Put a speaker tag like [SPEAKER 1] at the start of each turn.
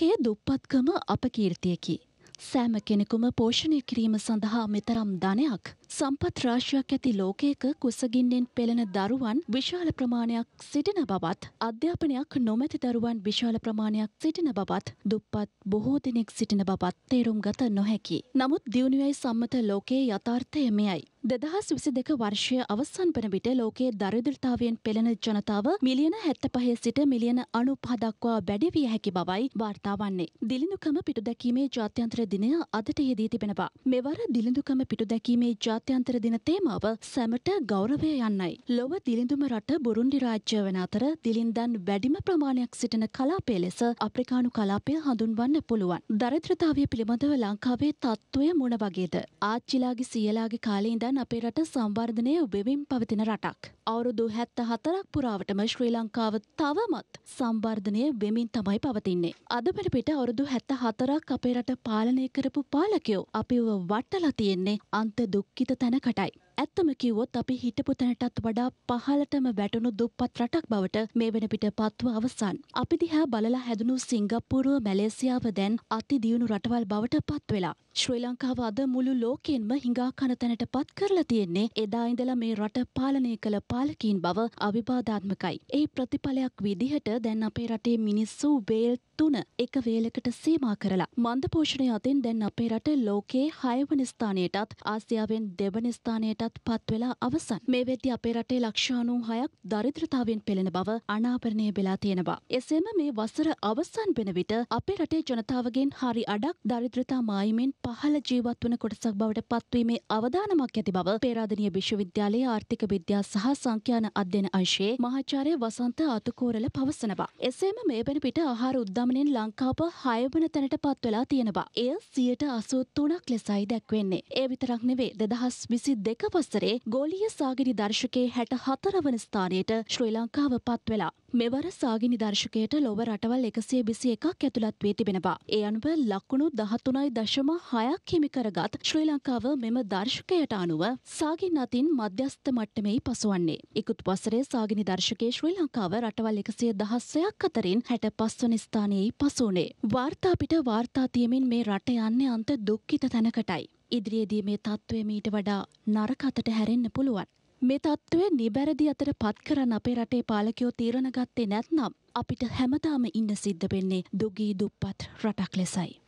[SPEAKER 1] ලෝකයේ දුප්පත්කම අපකීර්තියකි. සෑම කෙනෙකුම පෝෂණය කිරීම සඳහා මෙතරම් ධනයක් සම්පත් රාශියක් ඇති ලෝකයක කුසගින්නෙන් පෙළෙන දරුවන් විශාල ප්‍රමාණයක් සිටින බවත් අධ්‍යාපනයක් නොමැති දරුවන් විශාල ප්‍රමාණයක් සිටින බවත් දුප්පත් බොහෝ දෙනෙක් සිටින බවත් තේරුම් ගත නොහැකි. නමුත් දියුණුවයි සම්මත ලෝකයේ යථාර්ථය මෙයයි. දෙදහස් විසි දෙක වර්ෂය අවසන් වන විට ලෝකයේ දරිද්‍රතාවයෙන් පෙළෙන ජනතාව මිලියන හැත්ත පහේ සිට මිලියන අනු පහදක්වා වැඩිවිය හැකි බවයි වාර්තා වන්නේ. දිලිඳුකම පිටු දැකීමේ ජාත්‍යන්තර දිනය අදට යෙදී තිබෙනවා. මෙවර දිලිඳුකම පිටු දැකීමේ ජාත්‍යන්තර දින තේමාව සැමට ගෞරවය යන්නයි. ලොව දිලිඳුම රට බුරුන්ඩි රාජ්‍ය වන අතර දිලින්දන් වැඩිම ප්‍රමාණයක් සිටින කලාපය ලෙස අප්‍රිකානු කලාපය හඳුන්වන්න පුළුවන්. දරිද්‍රතාවය පිළිබඳව ලංකාවේ තත්ත්වය මොන වගේද. ආච්චිලාගේ සියලාගේ කාලේ ඉඳන් දැන් අපේ රට සංවර්ධනය වෙමින් පවතින රටක්. අවුරුදු හැත්ත හතරක් පුරාවටම ශ්‍රී ලංකාව තවමත් සංවර්ධනය වෙමින් තමයි පවතින්නේ. අද පෙරපිට අවුරුදු හැත්ත හතරක් අපේ රට පාලනය කරපු පාලකයෝ අපිව වට්ටලා තියෙන්නේ අන්ත දුක්ඛිත තැනකටයි. ඇත්තම කිව්වොත් අපි හිටපු තැනටත් වඩා පහළටම වැටුණු දුප්පත් රටක් බවට මේ වෙන පිට පත්ව අවසන්. අපි දිහා බලලා හැදුණු සිංගප්පූරුව මැලේසියාව දැන් අති දියුණු රටවල් බවට පත් වෙලා. ශ්‍රී ලංකාව අද මුළු ලෝකෙන්ම හිඟා කන තැනට පත් කරලා තියෙන්නේ එදා ඉඳලා මේ රට පාලනය කළ පාලකීන් බව අවිවාදාත්මකයි. ඒ ප්‍රතිඵලයක් විදිහට දැන් අපේ රටේ මිනිස්සු වේල් තුන එක වේලකට සීමා කරලා මන්ද පෝෂණය අතින් දැන් අපේ රට ලෝකයේ හයවන ස්ථානයටත් ආසියාවෙන් දෙවන ස්ථානයටත් පත් වෙලා අවසන්. මේ වෙද්දි අපේ රටේ ලක්ෂානු හයක් දරිද්‍රතාවෙන් පෙළෙන බව අනාවරණය වෙලා තියෙනවා. එසේම මේ වසර අවසන් වෙන විට අපේ රටේ ජනතාවගෙන් හරි අඩක් දරිද්‍රතා මායිමෙන් පහළ ජීවත් වන කොටසක් බවට පත්වීමේ අවධානමක් ඇති බව පේරාදනීය විශ්වවිද්‍යාලයේ ආර්ථික විද්‍යා සහ සංඛ්‍යාන අධ්‍යයන අංශයේ මහාචාර්ය වසන්ත අතුකෝරල පවසනවා. එසේම මේ වෙන පිට ආහාර උද්දම ගමනෙන් ලංකාව හයවන තැනට පත් වෙලා තියෙනවා. එය සියයට අසූත්තුනක් ලෙසයි දැක්වෙන්නේ. ඒ විතරක් නෙවේ දෙදහස් විසි දෙක වස්සරේ ගෝලිය සාගිරි දර්ශකයේ හැට හතරවන ස්ථානයට ශ්‍රී ලංකාව පත් වෙලා. මෙවර සාගිනි දර්ශකයට ලොව රටවල් එකසිය බිසි එකක් ඇතුළත් වී තිබෙනවා. ඒ අනුව ලක්කුණු දහතුනයි දශම හයක් හිමිකරගත් ශ්‍රී ලංකාව මෙම දර්ශකයට අනුව සාගින් අතින් මධ්‍යස්ථ මට්ටමෙයි පසුවන්නේ. ඉකුත් වසරේ සාගිනි දර්ශකයේ ශ්‍රී ලංකාව රටවල් එකසිය දහස්සයක් අතරින් හැට පස්වන ස්ථානයේ පසුනේ. වාර්තාපිට වාර්තාතියමින් මේ රට යන්නේ අන්ත දුක්ඛිත තැනකටයි. ඉදිරියේදී මේ තත්ත්වය මීට වඩා නරකතට හැරෙන්න පුළුවන්. මේ තත්ත්වය නිබැරදි අතර පත් කරන්න අපේ රටේ පාලකයෝ තීරණ ගත්තේ නැත්නම් අපිට හැමදාම ඉන්න සිද්ධ වෙන්නේ දුගී දුප්පත් රටක් ලෙසයි.